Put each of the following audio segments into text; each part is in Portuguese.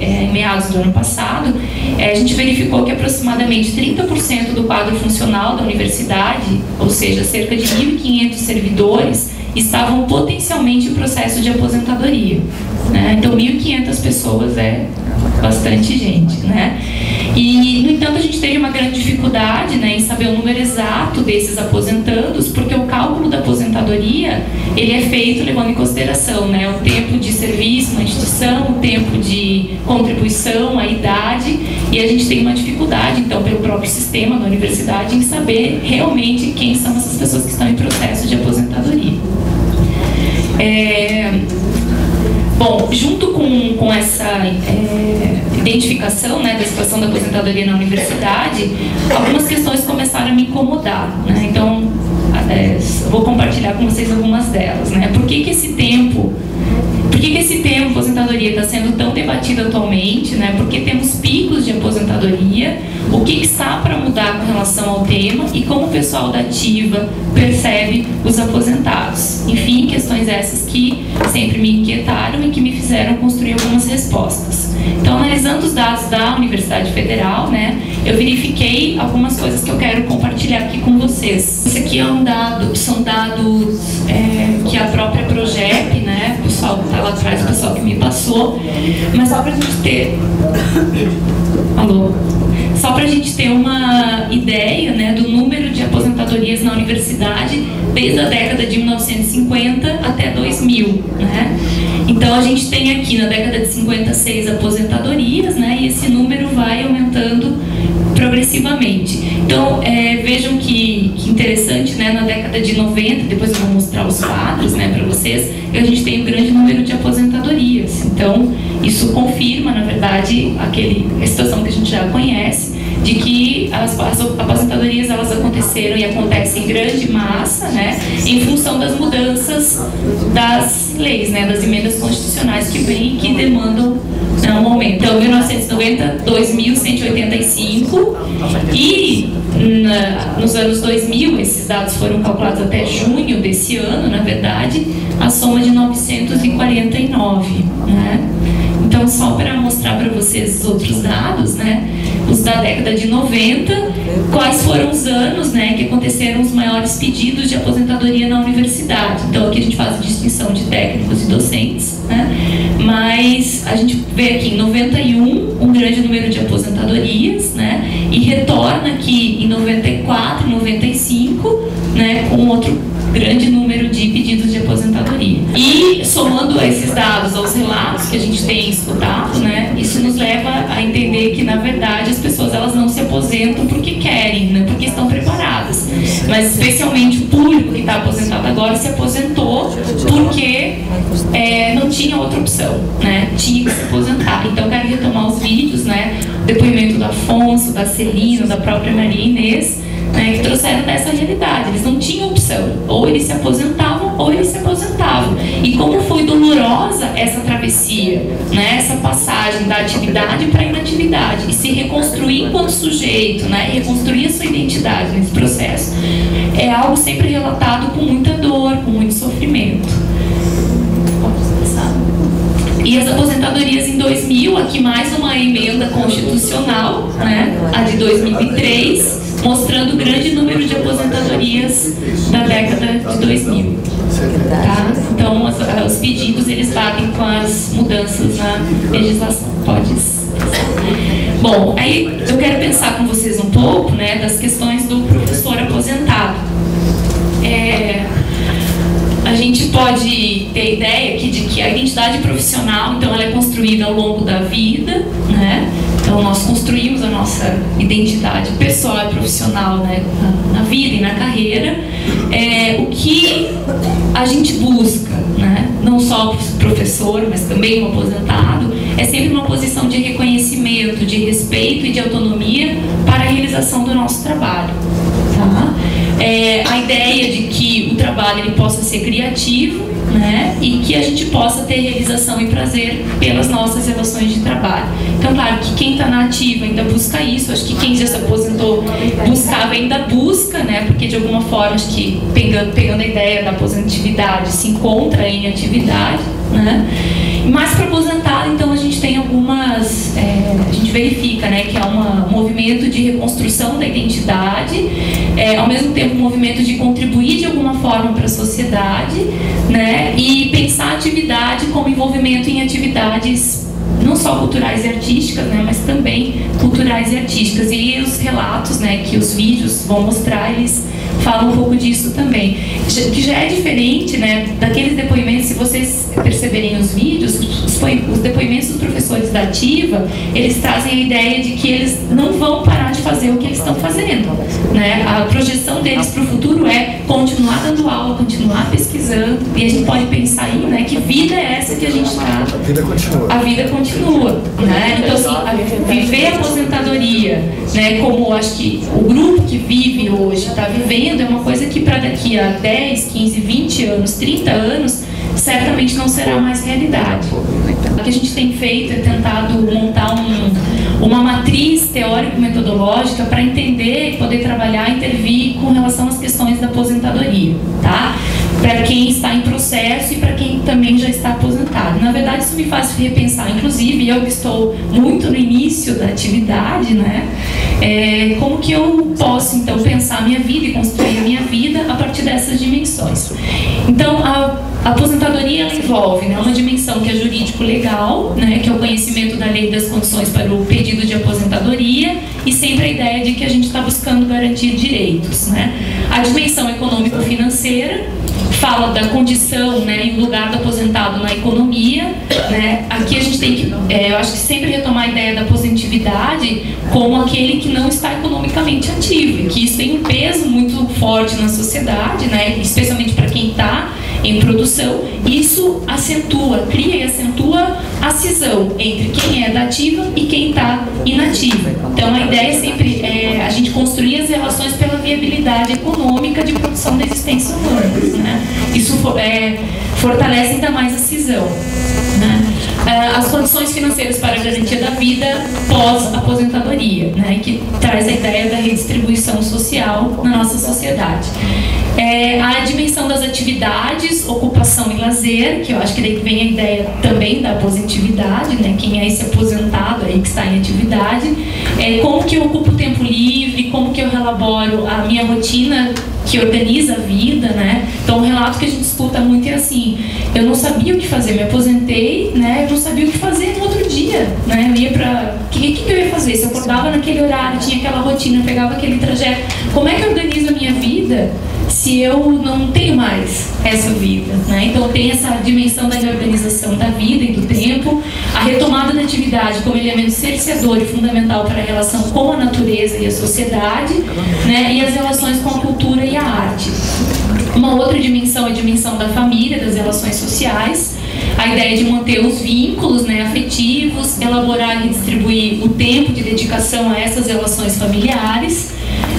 é, em meados do ano passado, é, a gente verificou que aproximadamente 30% do quadro funcional da universidade, ou seja, cerca de 1.500 servidores, estavam potencialmente em processo de aposentadoria. Né? Então, 1.500 pessoas é bastante gente. Né? E, no entanto, a gente teve uma grande dificuldade né, em saber o número exato desses aposentandos, porque o ele é feito levando em consideração né, o tempo de serviço na instituição, o tempo de contribuição, a idade, e a gente tem uma dificuldade, então, pelo próprio sistema da universidade, em saber realmente quem são essas pessoas que estão em processo de aposentadoria. É, bom, junto com, com essa é, identificação né, da situação da aposentadoria na universidade, algumas questões começaram a me incomodar. É, vou compartilhar com vocês algumas delas. Né? Por que, que esse tempo por que, que esse tema aposentadoria está sendo tão debatido atualmente? Né? Porque temos picos de aposentadoria, o que, que está para mudar com relação ao tema e como o pessoal da ativa percebe os aposentados. Enfim, questões essas que sempre me inquietaram e que me fizeram construir algumas respostas. Então, analisando os dados da Universidade Federal, né, eu verifiquei algumas coisas que eu quero compartilhar aqui com vocês. Esse aqui é um dado, são dados é, que a própria Progep, né, o pessoal que está lá atrás, o pessoal que me passou, mas só para a gente ter. Alô? Só para a gente ter uma ideia né, do número de aposentadorias na universidade desde a década de 1950 até 2000. Né? Então a gente tem aqui na década de 56 aposentadorias né, e esse número vai aumentando progressivamente. Então, é, vejam que, que, interessante, né, na década de 90, depois eu vou mostrar os quadros né, para vocês, a gente tem um grande número de aposentadorias. Então, isso confirma, na verdade, aquele, a situação que a gente já conhece, de que as, as aposentadorias elas aconteceram e acontecem em grande massa, né, em função das mudanças das leis, né, das emendas constitucionais que vêm que demandam né, um aumento. Então, 1990, 2.185 e na, nos anos 2000, esses dados foram calculados até junho desse ano, na verdade, a soma de 949, né? Então, só para mostrar para vocês os outros dados, né? Os da década de 90, quais foram os anos, né, que aconteceram os maiores pedidos de aposentadoria na universidade. Então, aqui a gente faz a distinção de técnicos e docentes, né? Mas a gente vê aqui em 91 um grande número de aposentadorias, né? E retorna aqui em 94, 95, né, com outro grande número de pedidos de aposentadoria. E somando esses dados aos relatos que a gente tem escutado, né, isso nos leva a entender que na verdade as pessoas elas não se aposentam porque querem, né, porque estão preparadas. Mas especialmente o público que está aposentado agora se aposentou porque é, não tinha outra opção, né, tinha que se aposentar. Então quero retomar os vídeos, né, o depoimento do Afonso, da Celina, da própria Maria Inês né, que trouxeram dessa realidade. Eles não tinham opção. Ou eles se aposentavam, ou eles se aposentavam. E como foi dolorosa essa travessia, né, essa passagem da atividade para a inatividade. E se reconstruir enquanto sujeito, né, reconstruir a sua identidade nesse processo. É algo sempre relatado com muita dor, com muito sofrimento. E as aposentadorias em 2000, aqui mais uma emenda constitucional, né, a de 2003, mostrando o grande número de aposentadorias da década de 2000. Tá? Então, os, os pedidos eles batem com as mudanças na legislação. Pode Bom, aí eu quero pensar com vocês um pouco né, das questões do professor aposentado. É, a gente pode ter ideia aqui de que a identidade profissional, então, ela é construída ao longo da vida, né? Então, nós construímos nossa identidade pessoal e profissional né, na, vida e na carreira. É, o que a gente busca, né, não só professor, mas também o aposentado, é sempre uma posição de reconhecimento, de respeito e de autonomia para a realização do nosso trabalho. Tá? É, a ideia de que o trabalho ele possa ser criativo né? E que a gente possa ter realização e prazer pelas nossas relações de trabalho. Então, claro que quem está na ativa ainda busca isso, acho que quem já se aposentou buscava ainda busca, né? Porque de alguma forma, acho que pegando, pegando a ideia da aposentatividade, se encontra em atividade, né? Mas para aposentado, então a gente tem algumas, é, a gente verifica, né, que é um movimento de reconstrução da identidade, é, ao mesmo tempo um movimento de contribuir de alguma forma para a sociedade, né, e pensar a atividade como envolvimento em atividades não só culturais e artísticas, né, mas também culturais e artísticas. E os relatos, né, que os vídeos vão mostrar, eles falam um pouco disso também. Que já é diferente, né, daqueles depoimentos, se vocês perceberem os vídeos, os, os depoimentos dos professores da ativa, eles trazem a ideia de que eles não vão parar de fazer o que eles estão fazendo, né? A projeção deles para o futuro é continuar dando aula, continuar pesquisando, e a gente pode pensar aí, né, que vida é essa que a gente está... A vida continua. A vida continua, né? Então, assim, viver a aposentadoria, né, como acho que o grupo que vive hoje está vivendo, é uma coisa que para daqui a 10, 15, 20 anos, 30 anos, certamente não será mais realidade. O que a gente tem feito é tentado montar um, uma matriz teórico-metodológica para entender, poder trabalhar, intervir com relação às questões da aposentadoria, tá? Para quem está em processo e para quem também já está aposentado. Na verdade, isso me faz repensar, inclusive, eu estou muito no início da atividade, né? É, como que eu posso, então, pensar a minha vida e construir a minha vida a partir dessas dimensões. Então, a a aposentadoria envolve né, uma dimensão que é jurídico-legal, né, que é o conhecimento da lei das condições para o pedido de aposentadoria e sempre a ideia de que a gente está buscando garantir direitos. Né. A dimensão econômico-financeira fala da condição né, e lugar do aposentado na economia. Né. Aqui a gente tem que, é, eu acho que sempre retomar a ideia da positividade como aquele que não está economicamente ativo, que isso tem um peso muito forte na sociedade, né, especialmente para quem está em produção, isso acentua, cria e acentua a cisão entre quem é da ativa e quem está inativa. Então a ideia é sempre é, a gente construir as relações pela viabilidade econômica de produção da existência humana. Né? Isso é, fortalece ainda mais a cisão. Né? É, as condições financeiras para a garantia da vida pós-aposentadoria, né? que traz a ideia da redistribuição social na nossa sociedade. É, a dimensão das atividades, ocupação e lazer, que eu acho que daí vem a ideia também da positividade, né? Quem é esse aposentado aí que está em atividade. É, como que eu ocupo o tempo livre, como que eu relaboro a minha rotina que organiza a vida, né? Então, um relato que a gente escuta muito é assim: eu não sabia o que fazer, me aposentei, né? Eu não sabia o que fazer no outro dia, né? Eu ia para. O que, que, que, eu ia fazer? Se eu acordava naquele horário, tinha aquela rotina, pegava aquele trajeto, como é que eu organizo a minha vida? Se eu não tenho mais essa vida. Né? Então tem essa dimensão da reorganização da vida e do tempo, a retomada da atividade como elemento cerceador e fundamental para a relação com a natureza e a sociedade, né? e as relações com a cultura e a arte. Uma outra dimensão é a dimensão da família, das relações sociais, a ideia de manter os vínculos né, afetivos, elaborar e distribuir o tempo de dedicação a essas relações familiares,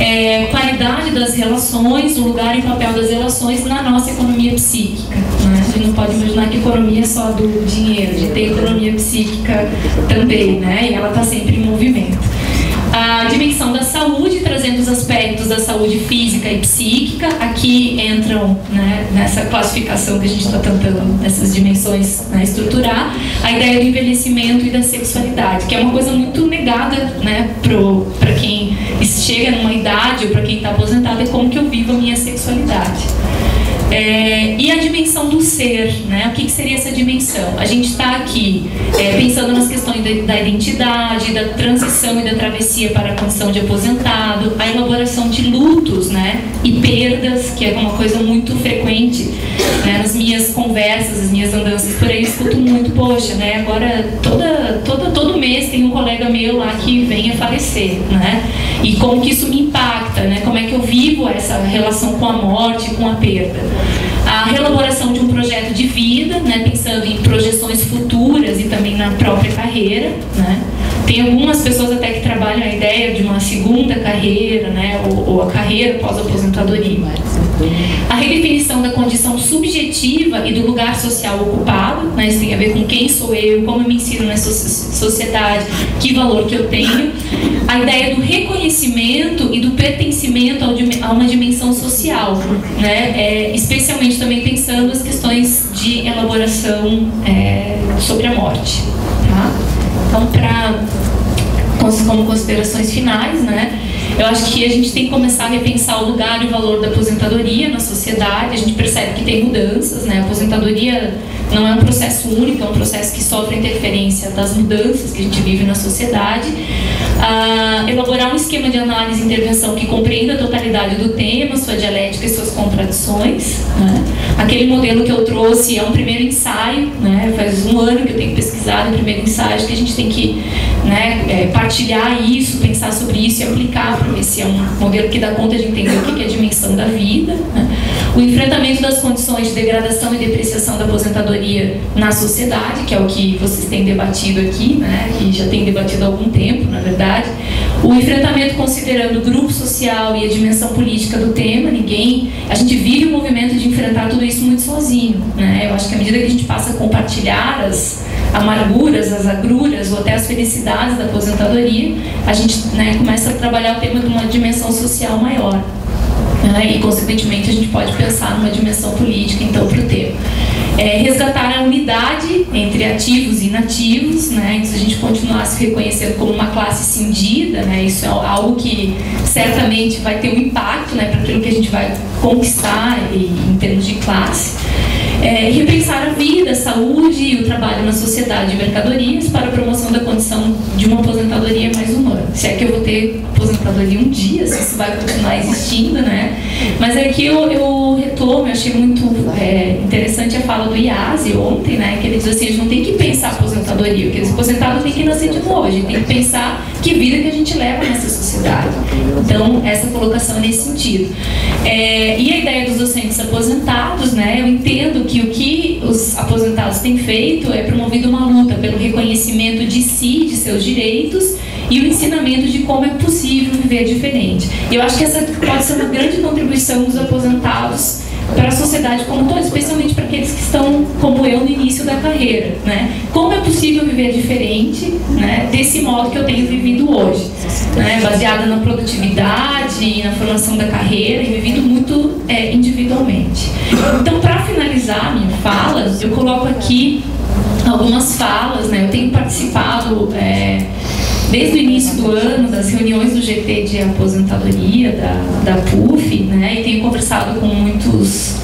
é, qualidade das relações, o lugar e papel das relações na nossa economia psíquica. Né? A gente não pode imaginar que economia é só do dinheiro, de ter economia psíquica também, né? e ela está sempre em movimento a dimensão da saúde, trazendo os aspectos da saúde física e psíquica. Aqui entram né, nessa classificação que a gente está tentando, nessas dimensões né, estruturar, a ideia do envelhecimento e da sexualidade, que é uma coisa muito negada né, para quem chega numa idade ou para quem está aposentado, é como que eu vivo a minha sexualidade. É, e a dimensão do ser, né? O que, que seria essa dimensão? A gente está aqui é, pensando nas questões da, da, identidade, da transição e da travessia para a condição de aposentado, a elaboração de lutos, né? E perdas, que é uma coisa muito frequente né? nas minhas conversas, as minhas andanças por aí, eu escuto muito, poxa, né? Agora toda, toda, todo mês tem um colega meu lá que vem a falecer, né? E como que isso me impacta, né? Como é que eu vivo essa relação com a morte, com a perda a reelaboração de um projeto de vida, né, pensando em projeções futuras e também na própria carreira, né, Tem algumas pessoas até que trabalham a ideia de uma segunda carreira, né, ou, ou a carreira pós-aposentadoria. A redefinição da condição subjetiva e do lugar social ocupado, né, isso tem a ver com quem sou eu, como eu me ensino nessa sociedade, que valor que eu tenho. A ideia do reconhecimento e do pertencimento a uma dimensão social, né, é, especialmente também pensando as questões de elaboração é, sobre a morte. Tá? Então, para como considerações finais, né? Eu acho que a gente tem que começar a repensar o lugar e o valor da aposentadoria na sociedade. A gente percebe que tem mudanças, né? A aposentadoria não é um processo único, é um processo que sofre interferência das mudanças que a gente vive na sociedade. Ah, elaborar um esquema de análise e intervenção que compreenda a totalidade do tema, sua dialética e suas contradições. Né? Aquele modelo que eu trouxe é um primeiro ensaio, né? faz um ano que eu tenho pesquisado o primeiro ensaio, que a gente tem que né, é, partilhar isso, pensar sobre isso e aplicar para ver se é um modelo que dá conta de entender o que é a dimensão da vida. Né? O enfrentamento das condições de degradação e depreciação da aposentadoria na sociedade, que é o que vocês têm debatido aqui, né, que já tem debatido há algum tempo, na verdade. O enfrentamento considerando o grupo social e a dimensão política do tema, ninguém. A gente vive o movimento de enfrentar tudo isso muito sozinho. Né? Eu acho que à medida que a gente passa a compartilhar as amarguras, as agruras ou até as felicidades da aposentadoria, a gente né, começa a trabalhar o tema de uma dimensão social maior. Né? E, consequentemente, a gente pode pensar numa dimensão política, então, para o tema. É, resgatar a unidade entre ativos e inativos, né? se a gente continuar se reconhecendo como uma classe cindida, né? isso é algo que certamente vai ter um impacto né, para aquilo que a gente vai conquistar em termos de classe. É, repensar a vida, a saúde e o trabalho na sociedade de mercadorias para a promoção da condição de uma aposentadoria mais humana. Se é que eu vou ter aposentadoria um dia, se isso vai continuar existindo, né? Mas aqui eu, eu retomo, eu achei muito é, interessante a fala do IASI ontem, né? Que ele diz assim, a gente não tem que pensar aposentadoria, porque esse aposentado tem que nascer de novo, a gente tem que pensar que vida que a gente leva nessa sociedade. Então, essa colocação é nesse sentido. É, e a ideia dos docentes aposentados, né? Eu entendo que o que os aposentados têm feito é promovido uma luta pelo reconhecimento de si, de seus direitos e o ensinamento de como é possível viver diferente. Eu acho que essa pode ser uma grande contribuição dos aposentados para a sociedade como todo, especialmente para aqueles que estão, como eu, no início da carreira. Né? Como é possível viver diferente né, desse modo que eu tenho vivido hoje? Né? Baseada na produtividade e na formação da carreira e vivido muito é, individualmente. Então, para finalizar minha fala, eu coloco aqui algumas falas, né? eu tenho participado. É, desde o início do ano, das reuniões do GT de aposentadoria, da, da PUF, né, e tenho conversado com muitos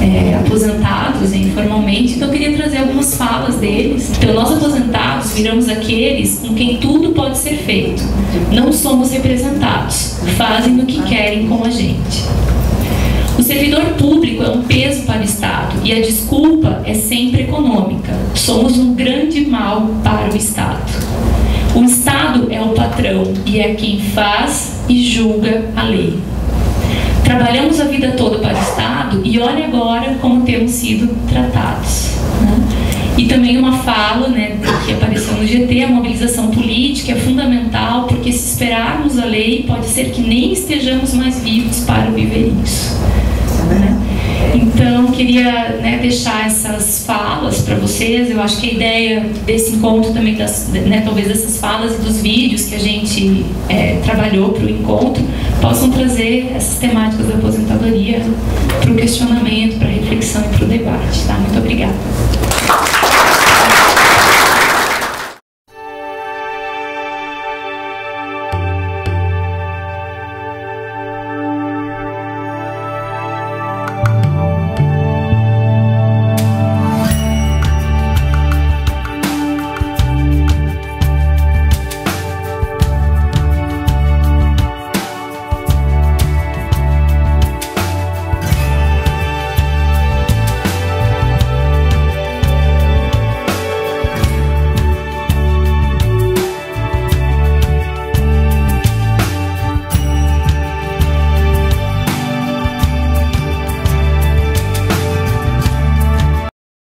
é, aposentados informalmente, então eu queria trazer algumas falas deles. Então, nós aposentados viramos aqueles com quem tudo pode ser feito. Não somos representados, fazem o que querem com a gente. O servidor público é um peso para o Estado e a desculpa é sempre econômica. Somos um grande mal para o Estado. O Estado é o patrão e é quem faz e julga a lei. Trabalhamos a vida toda para o Estado e olhe agora como temos sido tratados. Né? E também uma fala né, que apareceu no GT: a mobilização política é fundamental porque, se esperarmos a lei, pode ser que nem estejamos mais vivos para viver isso. Então, queria né, deixar essas falas para vocês. Eu acho que a ideia desse encontro também, das, né, talvez dessas falas e dos vídeos que a gente é, trabalhou para o encontro, possam trazer essas temáticas da aposentadoria para o questionamento, para a reflexão e para o debate. Tá? Muito obrigada.